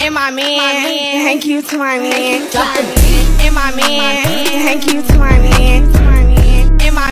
and my man. Thank you to my man. And my man. Thank you to my man.